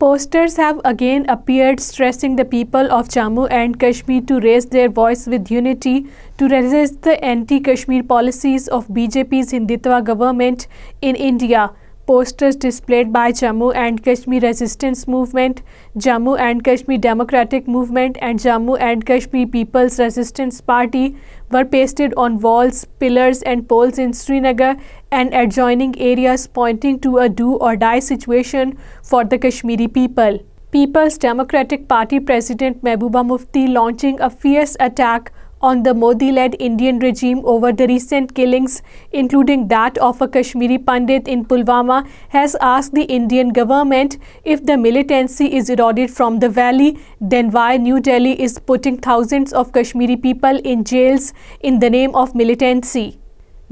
Posters have again appeared stressing the people of Jammu and Kashmir to raise their voice with unity to resist the anti-Kashmir policies of BJP's Hindutva government in India posters displayed by Jammu and Kashmir Resistance Movement, Jammu and Kashmir Democratic Movement and Jammu and Kashmir People's Resistance Party were pasted on walls, pillars and poles in Srinagar and adjoining areas pointing to a do or die situation for the Kashmiri people. People's Democratic Party President Mehbooba Mufti launching a fierce attack on the Modi-led Indian regime over the recent killings, including that of a Kashmiri Pandit in Pulwama, has asked the Indian government if the militancy is eroded from the valley, then why New Delhi is putting thousands of Kashmiri people in jails in the name of militancy.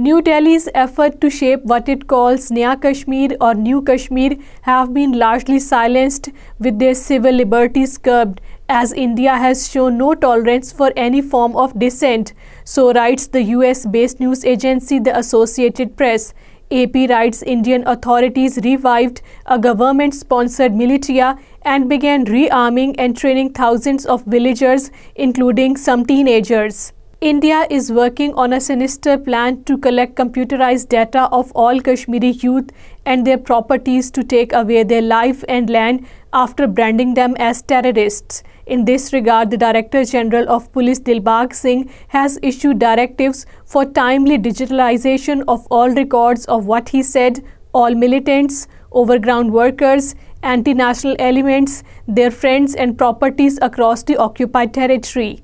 New Delhi's effort to shape what it calls Naya Kashmir or New Kashmir have been largely silenced with their civil liberties curbed as India has shown no tolerance for any form of dissent, so writes the US-based news agency The Associated Press. AP writes Indian authorities revived a government-sponsored militia and began rearming and training thousands of villagers, including some teenagers. India is working on a sinister plan to collect computerized data of all Kashmiri youth and their properties to take away their life and land after branding them as terrorists. In this regard, the Director General of Police Dilbag Singh has issued directives for timely digitalization of all records of what he said all militants, overground workers, anti-national elements, their friends and properties across the occupied territory.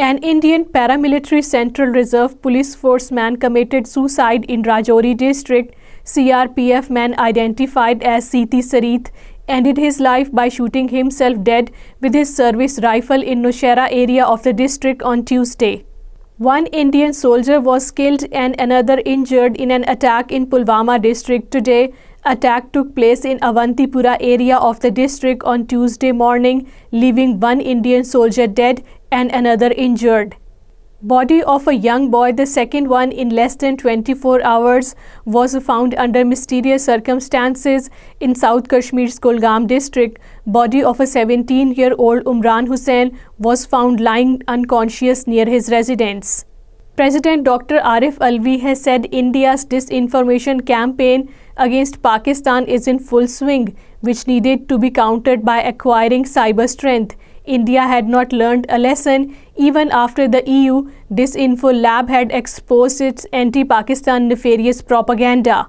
An Indian paramilitary Central Reserve Police Force man committed suicide in Rajouri district. CRPF man identified as Siti Sarith ended his life by shooting himself dead with his service rifle in Nowshera area of the district on Tuesday. One Indian soldier was killed and another injured in an attack in Pulwama district today. Attack took place in Awantipora area of the district on Tuesday morning, leaving one Indian soldier dead and another injured. Body of a young boy, the second one in less than 24 hours, was found under mysterious circumstances in South Kashmir's Kulgam district. Body of a 17-year-old Imran Hussain was found lying unconscious near his residence. President Dr. Arif Alvi has said India's disinformation campaign against Pakistan is in full swing, which needed to be countered by acquiring cyber strength. India had not learned a lesson even after the EU Disinfo Lab had exposed its anti-Pakistan nefarious propaganda.